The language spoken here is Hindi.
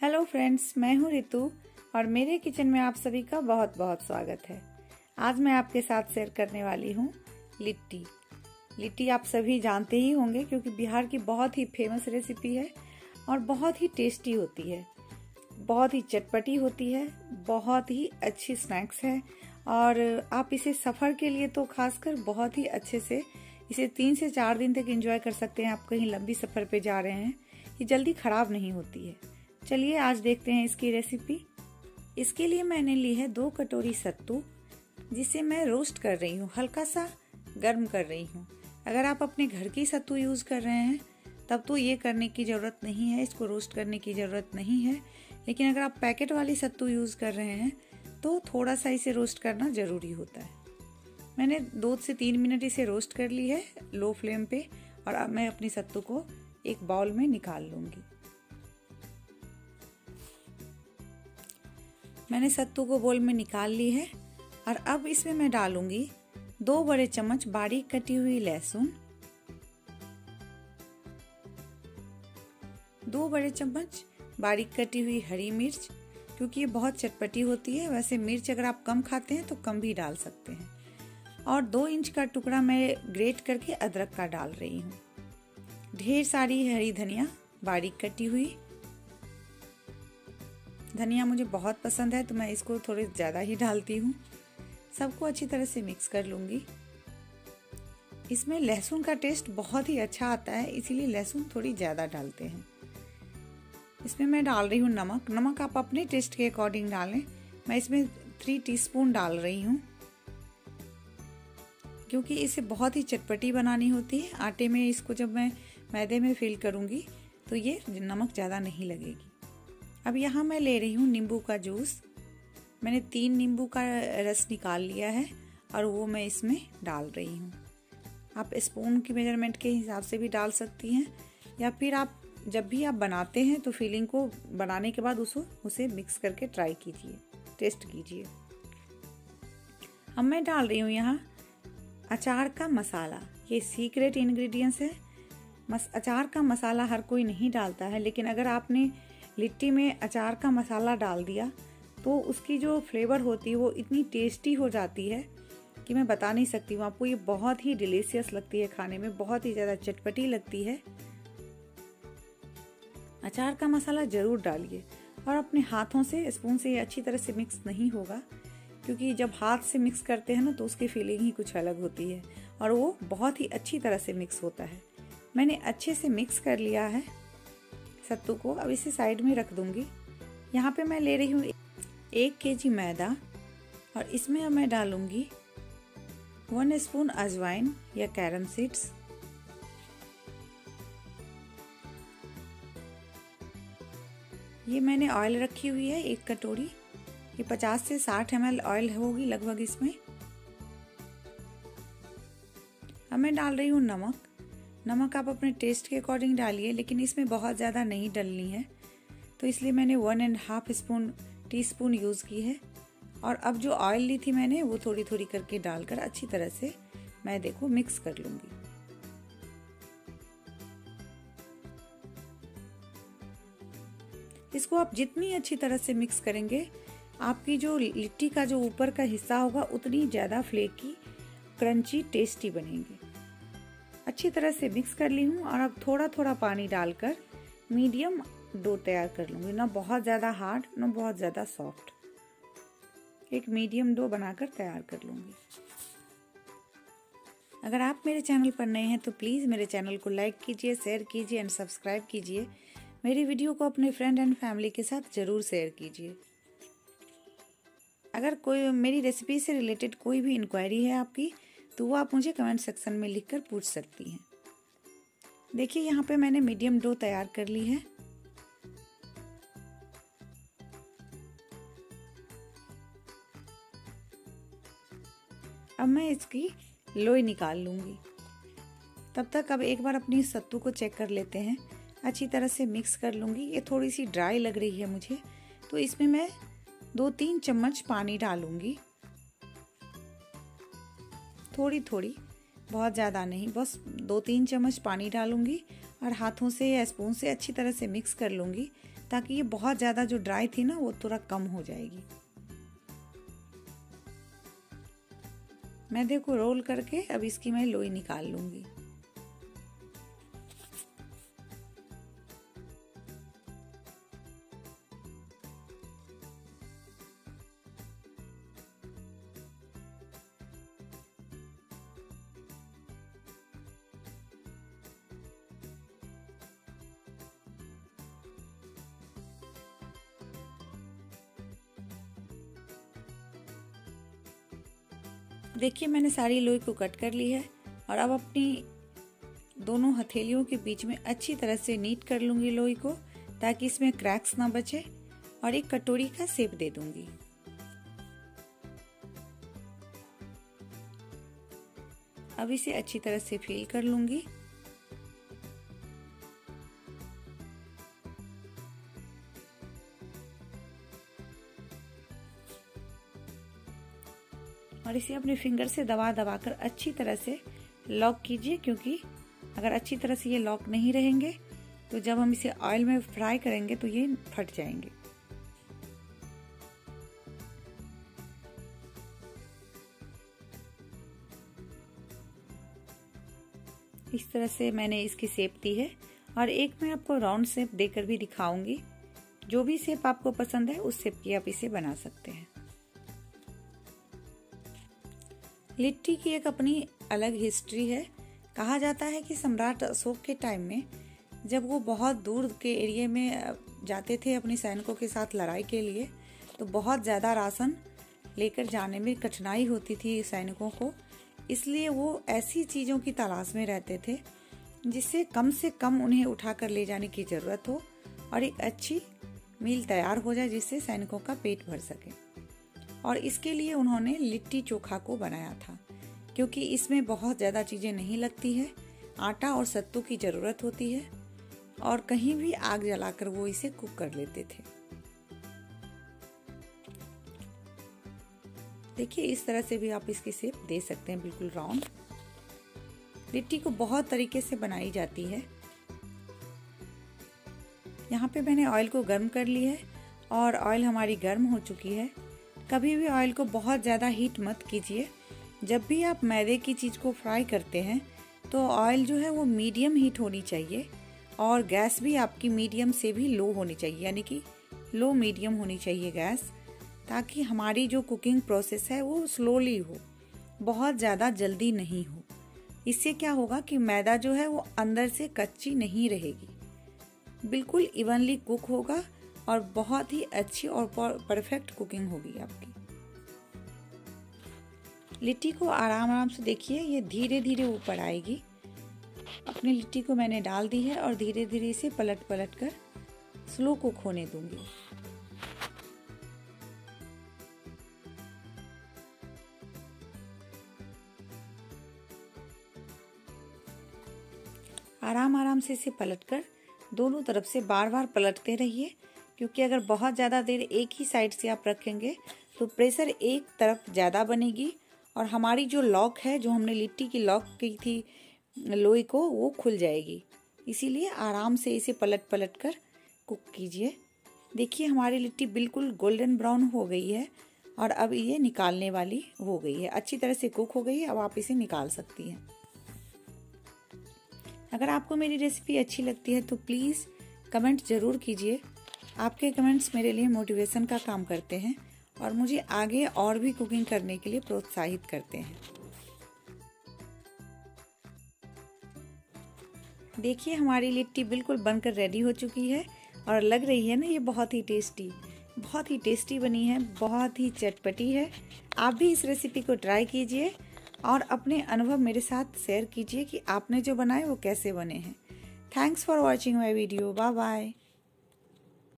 हेलो फ्रेंड्स, मैं हूँ रितु और मेरे किचन में आप सभी का बहुत बहुत स्वागत है। आज मैं आपके साथ शेयर करने वाली हूँ लिट्टी। लिट्टी आप सभी जानते ही होंगे क्योंकि बिहार की बहुत ही फ़ेमस रेसिपी है और बहुत ही टेस्टी होती है। बहुत ही चटपटी होती है, बहुत ही अच्छी स्नैक्स है और आप इसे सफ़र के लिए तो खासकर बहुत ही अच्छे से इसे तीन से चार दिन तक एंजॉय कर सकते हैं। आप कहीं लंबी सफ़र पे जा रहे हैं, ये जल्दी ख़राब नहीं होती है। चलिए आज देखते हैं इसकी रेसिपी इसके लिए मैंने ली है दो कटोरी सत्तू, जिसे मैं रोस्ट कर रही हूँ, हल्का सा गर्म कर रही हूँ। अगर आप अपने घर की सत्तू यूज़ कर रहे हैं, तब तो ये करने की ज़रूरत नहीं है, इसको रोस्ट करने की ज़रूरत नहीं है। लेकिन अगर आप पैकेट वाली सत्तू यूज़ कर रहे हैं तो थोड़ा सा इसे रोस्ट करना ज़रूरी होता है। मैंने दो से तीन मिनट इसे रोस्ट कर ली है लो फ्लेम पे, और अब मैं अपनी सत्तू को एक बाउल में निकाल लूँगी। मैंने सत्तू को बोल में निकाल ली है और अब इसमें मैं डालूँगी दो बड़े चम्मच बारीक कटी हुई लहसुन, दो बड़े चम्मच बारीक कटी हुई हरी मिर्च, क्योंकि ये बहुत चटपटी होती है। वैसे मिर्च अगर आप कम खाते हैं तो कम भी डाल सकते हैं। और दो इंच का टुकड़ा मैं ग्रेट करके अदरक का डाल रही हूँ। ढेर सारी हरी धनिया बारीक कटी हुई धनिया मुझे बहुत पसंद है तो मैं इसको थोड़े ज़्यादा ही डालती हूँ। सबको अच्छी तरह से मिक्स कर लूँगी। इसमें लहसुन का टेस्ट बहुत ही अच्छा आता है, इसीलिए लहसुन थोड़ी ज़्यादा डालते हैं। इसमें मैं डाल रही हूँ नमक। नमक आप अपने टेस्ट के अकॉर्डिंग डालें। मैं इसमें थ्री टीस्पून डाल रही हूँ। क्योंकि इसे बहुत ही चटपटी बनानी होती है। आटे में इसको जब मैं मैदे में फिल करूँगी तो ये नमक ज़्यादा नहीं लगेगी। अब यहाँ मैं ले रही हूँ नींबू का जूस। मैंने तीन नींबू का रस निकाल लिया है और वो मैं इसमें डाल रही हूँ। आप स्पून की मेज़रमेंट के हिसाब से भी डाल सकती हैं या फिर आप जब भी आप बनाते हैं तो फीलिंग को बनाने के बाद उसको, उसे मिक्स करके ट्राई कीजिए टेस्ट कीजिए। अब मैं डाल रही हूँ यहाँ अचार का मसाला। ये सीक्रेट इंग्रेडिएंट्स है। मस, अचार का मसाला हर कोई नहीं डालता है, लेकिन अगर आपने लिट्टी में अचार का मसाला डाल दिया तो उसकी जो फ्लेवर होती है वो इतनी टेस्टी हो जाती है कि मैं बता नहीं सकती हूँ। आपको ये बहुत ही डिलीशियस लगती है खाने में, बहुत ही ज़्यादा चटपटी लगती है। अचार का मसाला ज़रूर डालिए और अपने हाथों से, स्पून से ये अच्छी तरह से मिक्स नहीं होगा, क्योंकि जब हाथ से मिक्स करते हैं ना तो उसकी फीलिंग ही कुछ अलग होती है और वो बहुत ही अच्छी तरह से मिक्स होता है। मैंने अच्छे से मिक्स कर लिया है। सत्तू को अब इसे साइड में रख दूँगी। यहाँ पे मैं ले रही हूँ एक के जी मैदा और इसमें अब मैं डालूँगी वन स्पून अजवाइन या कैरम सीड्स। ये मैंने ऑयल रखी हुई है एक कटोरी। ये 50 से 60 एम ऑयल होगी लगभग इसमें। अब मैं डाल रही हूँ नमक। नमक आप अपने टेस्ट के अकॉर्डिंग डालिए, लेकिन इसमें बहुत ज़्यादा नहीं डलनी है। तो इसलिए मैंने one and half spoon tea spoon use की है। और अब जो ऑयल ली थी मैंने, वो थोड़ी थोड़ी करके डालकर अच्छी तरह से मैं देखो मिक्स कर लूँगी। इसको आप जितनी अच्छी तरह से मिक्स करेंगे, आपकी जो लिट्टी का जो ऊपर का हिस्सा होगा, उतनी ज़्यादा फ्लेकी क्रंची टेस्टी बनेगी। अच्छी तरह से मिक्स कर ली हूँ और अब थोड़ा थोड़ा पानी डालकर मीडियम डो तैयार कर लूँगी। ना बहुत ज़्यादा हार्ड ना बहुत ज़्यादा सॉफ्ट एक मीडियम डो बनाकर तैयार कर लूँगी। अगर आप मेरे चैनल पर नए हैं तो प्लीज़ मेरे चैनल को लाइक कीजिए शेयर कीजिए एंड सब्सक्राइब कीजिए। मेरी वीडियो को अपने फ्रेंड एंड फैमिली के साथ ज़रूर शेयर कीजिए। अगर कोई मेरी रेसिपी से रिलेटेड कोई भी इंक्वायरी है आपकी तो वो आप मुझे कमेंट सेक्शन में लिखकर पूछ सकती हैं। देखिए, यहाँ पे मैंने मीडियम डो तैयार कर ली है। अब मैं इसकी लोई निकाल लूँगी। तब तक अब एक बार अपनी सत्तू को चेक कर लेते हैं। अच्छी तरह से मिक्स कर लूँगी। ये थोड़ी सी ड्राई लग रही है मुझे। तो इसमें मैं दो तीन चम्मच पानी डालूँगी। थोड़ी थोड़ी बहुत ज़्यादा नहीं, बस दो तीन चम्मच पानी डालूँगी और हाथों से या स्पून से अच्छी तरह से मिक्स कर लूँगी, ताकि ये बहुत ज़्यादा जो ड्राई थी ना, वो थोड़ा कम हो जाएगी। मैं देखो रोल करके अब इसकी मैं लोई निकाल लूँगी। देखिए, मैंने सारी लोई को कट कर ली है और अब अपनी दोनों हथेलियों के बीच में अच्छी तरह से नीट कर लूँगी लोई को ताकि इसमें क्रैक्स ना बचे और एक कटोरी का सेप दे दूँगी। अब इसे अच्छी तरह से फील कर लूँगी। इसे अपने फिंगर से दबा दबा कर अच्छी तरह से लॉक कीजिए, क्योंकि अगर अच्छी तरह से ये लॉक नहीं रहेंगे तो जब हम इसे ऑयल में फ्राई करेंगे तो ये फट जाएँगे। इस तरह से मैंने इसकी सेप दी है, और एक मैं आपको राउंड सेप देकर भी दिखाऊँगी। जो भी सेप आपको पसंद है, उस सेप की आप इसे बना सकते हैं। लिट्टी की एक अपनी अलग हिस्ट्री है। कहा जाता है कि सम्राट अशोक के टाइम में, जब वो बहुत दूर के एरिए में जाते थे अपने सैनिकों के साथ लड़ाई के लिए तो बहुत ज़्यादा राशन लेकर जाने में कठिनाई होती थी सैनिकों को। इसलिए वो ऐसी चीज़ों की तलाश में रहते थे, जिससे कम से कम उन्हें उठाकर ले जाने की ज़रूरत हो और एक अच्छी मील तैयार हो जाए, जिससे सैनिकों का पेट भर सके। और इसके लिए उन्होंने लिट्टी चोखा को बनाया था, क्योंकि इसमें बहुत ज़्यादा चीज़ें नहीं लगती है, आटा और सत्तू की ज़रूरत होती है, और कहीं भी आग जलाकर वो इसे कुक कर लेते थे। देखिए, इस तरह से भी आप इसकी सेप दे सकते हैं, बिल्कुल राउंड। लिट्टी को बहुत तरीके से बनाई जाती है। यहाँ पे मैंने ऑयल को गर्म कर ली है, और ऑयल हमारी गर्म हो चुकी है। कभी भी ऑयल को बहुत ज़्यादा हीट मत कीजिए। जब भी आप मैदे की चीज़ को फ्राई करते हैं तो ऑयल जो है वो मीडियम हीट होनी चाहिए और गैस भी आपकी मीडियम से भी लो होनी चाहिए, यानी कि लो मीडियम होनी चाहिए गैस ताकि हमारी जो कुकिंग प्रोसेस है वो स्लोली हो, बहुत ज़्यादा जल्दी नहीं हो। इससे क्या होगा कि मैदा जो है वो अंदर से कच्ची नहीं रहेगी। बिल्कुल इवनली कुक होगा और बहुत ही अच्छी और परफेक्ट कुकिंग होगी आपकी। लिट्टी को आराम आराम से देखिए, ये धीरे धीरे ऊपर आएगी। अपनी लिट्टी को मैंने डाल दी है और धीरे धीरे इसे पलट पलट कर स्लो कुक होने दूँगी। आराम आराम से इसे पलटकर दोनों तरफ़ से बार बार पलटते रहिए। क्योंकि अगर बहुत ज़्यादा देर एक ही साइड से आप रखेंगे तो प्रेशर एक तरफ़ ज़्यादा बनेगी और हमारी जो लॉक है, जो हमने लिट्टी की लॉक की थी लोई को, वो खुल जाएगी। इसीलिए आराम से इसे पलट पलट कर कुक कीजिए। देखिए, हमारी लिट्टी बिल्कुल गोल्डन ब्राउन हो गई है और अब ये निकालने वाली हो गई है। अच्छी तरह से कुक हो गई है, अब आप इसे निकाल सकती हैं। अगर आपको मेरी रेसिपी अच्छी लगती है तो प्लीज़ कमेंट ज़रूर कीजिए। आपके कमेंट्स मेरे लिए मोटिवेशन का काम करते हैं और मुझे आगे और भी कुकिंग करने के लिए प्रोत्साहित करते हैं। देखिए, हमारी लिट्टी बिल्कुल बनकर रेडी हो चुकी है और लग रही है ना, ये बहुत ही टेस्टी बहुत ही टेस्टी बनी है, बहुत ही चटपटी है। आप भी इस रेसिपी को ट्राई कीजिए और अपने अनुभव मेरे साथ शेयर कीजिए कि आपने जो बनाए वो कैसे बने हैं। Thanks for watching my video bye bye